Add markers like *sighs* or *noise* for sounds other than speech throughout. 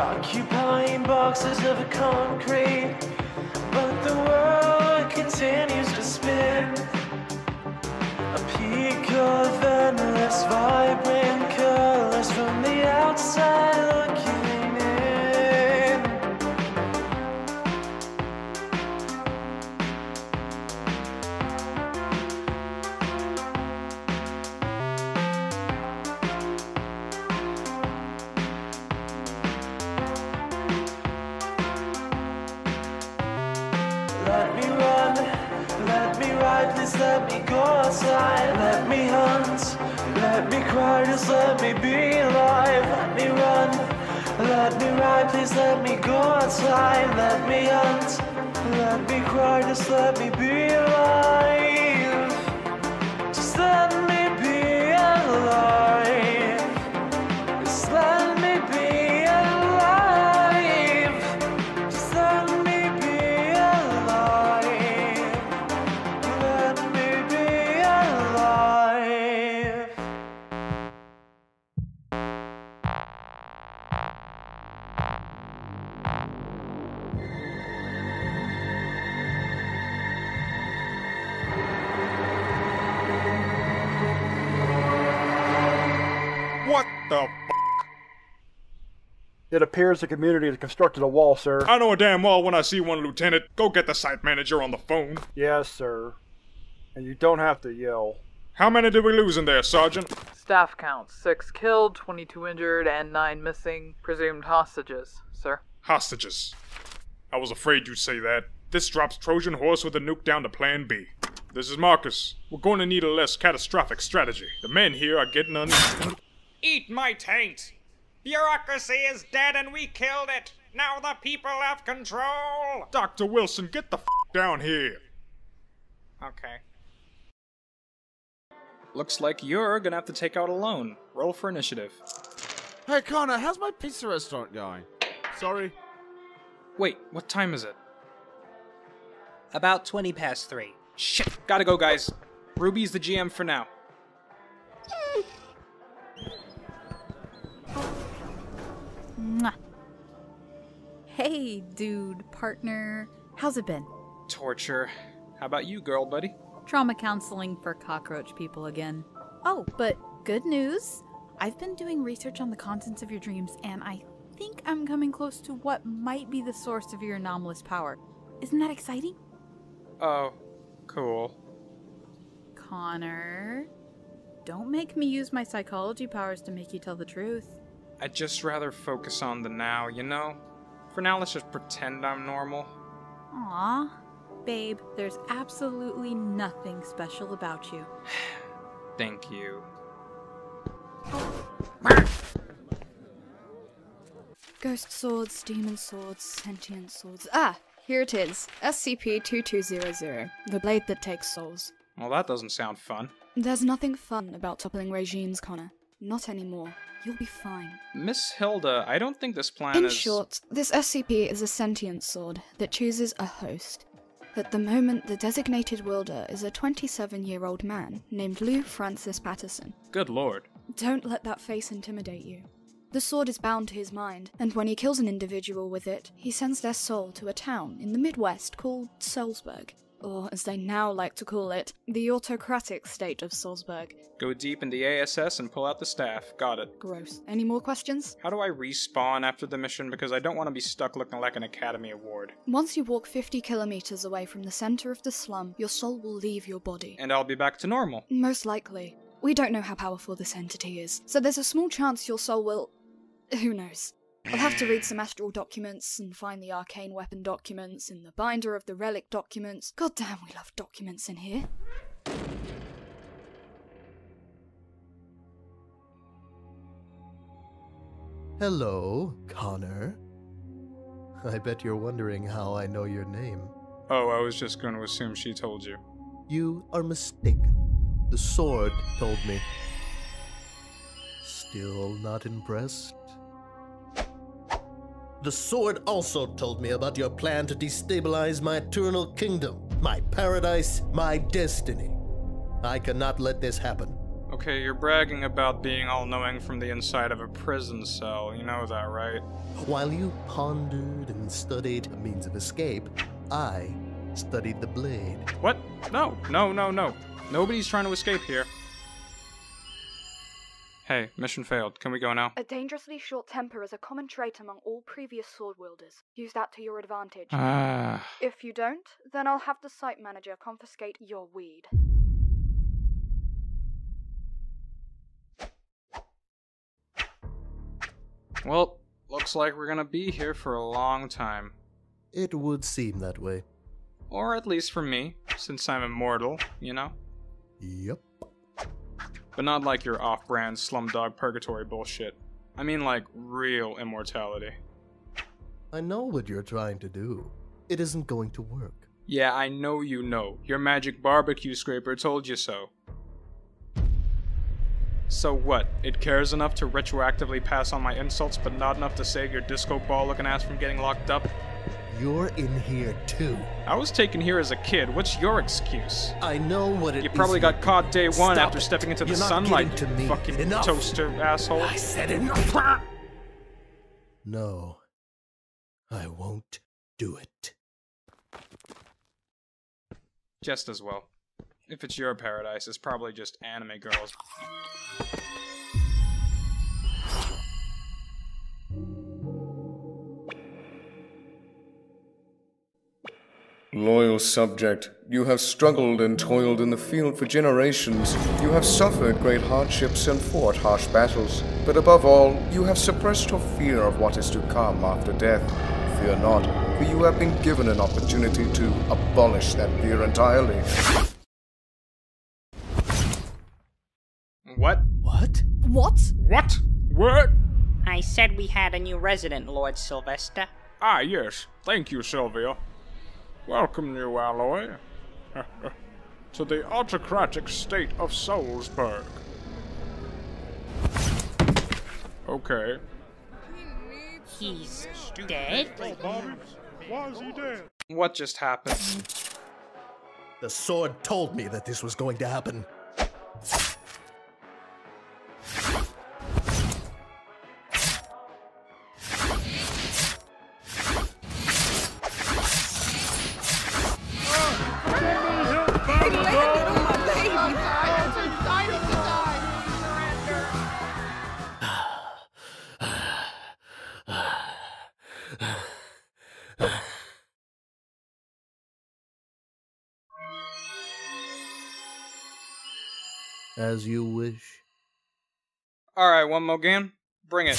occupying boxes of concrete. But the world continues to spin. A peak of endless vibrant me run, let me ride, please let me go outside. Let me hunt, let me cry, just let me be alive. Let me run, let me ride, please let me go outside. Let me hunt, let me cry, just let me be alive. The f? It appears the community has constructed a wall, sir. I know a damn well when I see one, Lieutenant. Go get the site manager on the phone. Yes, sir. And you don't have to yell. How many did we lose in there, Sergeant? Staff counts 6 killed, 22 injured, and 9 missing. Presumed hostages, sir. Hostages. I was afraid you'd say that. This drops Trojan Horse with a nuke down to Plan B. This is Marcus. We're going to need a less catastrophic strategy. The men here are getting un. Eat my taint! Bureaucracy is dead and we killed it! Now the people have control! Dr. Wilson, get the f down here. Okay. Looks like you're gonna have to take out a loan. Roll for initiative. Hey Connor, how's my pizza restaurant going? Sorry. Wait, what time is it? About 20 past 3. Shit, gotta go, guys. Ruby's the GM for now. Hey, dude, partner. How's it been? Torture. How about you, girl buddy? Trauma counseling for cockroach people again. Oh, but good news. I've been doing research on the contents of your dreams, and I think I'm coming close to what might be the source of your anomalous power. Isn't that exciting? Oh, cool. Connor, don't make me use my psychology powers to make you tell the truth. I'd just rather focus on the now, you know? For now, let's just pretend I'm normal. Aw, babe, there's absolutely nothing special about you. *sighs* Thank you. Ghost swords, demon swords, sentient swords. Ah, here it is. SCP-2200, the blade that takes souls. Well, that doesn't sound fun. There's nothing fun about toppling regimes, Connor. Not anymore. You'll be fine. Miss Hilda, I don't think this plan is. In is. short, this SCP is a sentient sword that chooses a host. At the moment, the designated wielder is a 27 year old man named Lou Francis Patterson. Good lord. Don't let that face intimidate you. The sword is bound to his mind, and when he kills an individual with it, he sends their soul to a town in the Midwest called Salzburg, or as they now like to call it, the autocratic state of Salzburg. Go deep in the ASS and pull out the staff. Got it. Gross. Any more questions? How do I respawn after the mission? Because I don't want to be stuck looking like an Academy Award. Once you walk 50 kilometers away from the center of the slum, your soul will leave your body. And I'll be back to normal. Most likely. We don't know how powerful this entity is, so there's a small chance your soul will. Who knows? I'll have to read some astral documents and find the arcane weapon documents and the binder of the relic documents. God damn, we love documents in here. Hello, Connor. I bet you're wondering how I know your name. Oh, I was just going to assume she told you. You are mistaken. The sword told me. Still not impressed? The sword also told me about your plan to destabilize my eternal kingdom, my paradise, my destiny. I cannot let this happen. Okay, you're bragging about being all knowing from the inside of a prison cell. You know that, right? While you pondered and studied a means of escape, I studied the blade. What? No, no, no, no. Nobody's trying to escape here. Hey, mission failed. Can we go now? A dangerously short temper is a common trait among all previous sword wielders. Use that to your advantage. Ah. if you don't, then I'll have the site manager confiscate your weed. well, looks like we're gonna be here for a long time. It would seem that way. Or at least for me, since I'm immortal, you know? Yep. But not like your off brand slumdog purgatory bullshit. I mean, like, real immortality. I know what you're trying to do. It isn't going to work. Yeah, I know you know. Your magic barbecue scraper told you so. So what? It cares enough to retroactively pass on my insults, but not enough to save your disco ball looking ass from getting locked up? You're in here too. I was taken here as a kid. What's your excuse? I know what it You probably is got caught day one Stop after it. stepping into the You're not sunlight, to me. fucking Enough. toaster asshole. I said enough. No. I won't do it. Just as well. If it's your paradise, it's probably just anime girls. Loyal subject, you have struggled and toiled in the field for generations. You have suffered great hardships and fought harsh battles. But above all, you have suppressed your fear of what is to come after death. Fear not, for you have been given an opportunity to abolish that fear entirely. What? What? What? What? What? I said we had a new resident, Lord Sylvester. Ah, yes. Thank you, Sylvia. Welcome, new alloy. *laughs* to the autocratic state of Solzburg. Okay. He's dead? Why is he dead? What just happened? The sword told me that this was going to happen. As you wish. Alright, one more game. Bring it.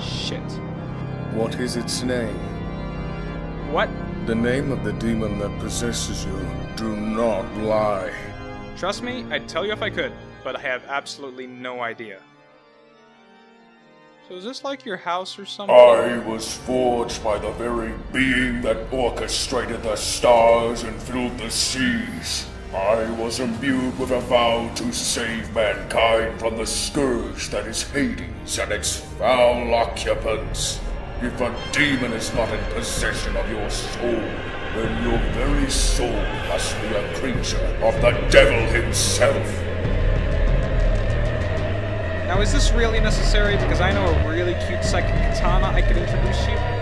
Shit. What is its name? What? The name of the demon that possesses you. Do not lie. Trust me, I'd tell you if I could, but I have absolutely no idea. So is this like your house or something? I was forged by the very being that orchestrated the stars and filled the seas. I was imbued with a vow to save mankind from the scourge that is Hades and its foul occupants. If a demon is not in possession of your soul, then your very soul must be a creature of the devil himself. Now is this really necessary? Because I know a really cute psychic katana I could introduce you.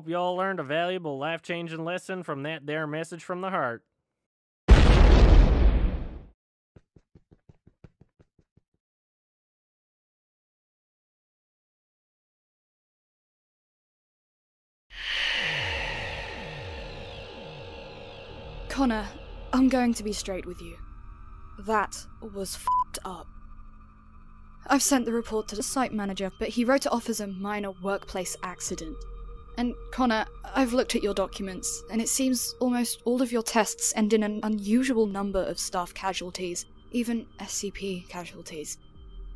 Hope you all learned a valuable life changing lesson from that there message from the heart. Connor, I'm going to be straight with you. That was fed up. I've sent the report to the site manager, but he wrote it off as a minor workplace accident. And Connor, I've looked at your documents, and it seems almost all of your tests end in an unusual number of staff casualties, even SCP casualties.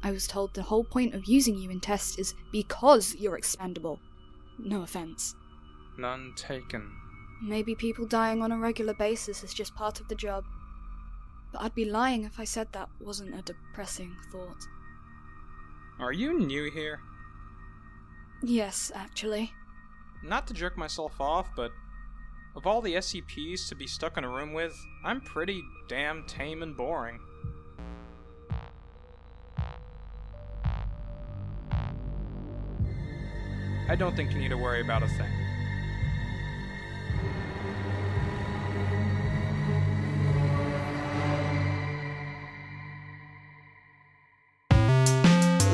I was told the whole point of using you in tests is because you're expendable. No offense. None taken. Maybe people dying on a regular basis is just part of the job. But I'd be lying if I said that wasn't a depressing thought. Are you new here? Yes, actually. Not to jerk myself off, but of all the SCPs to be stuck in a room with, I'm pretty damn tame and boring. I don't think you need to worry about a thing.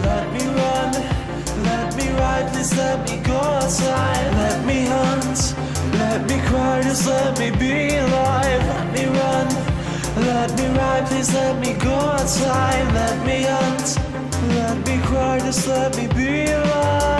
Let me run, let me ride, please let me go outside. Let me cry, just let me be alive. Let me run, let me ride, please let me go outside. Let me hunt, let me cry, just let me be alive.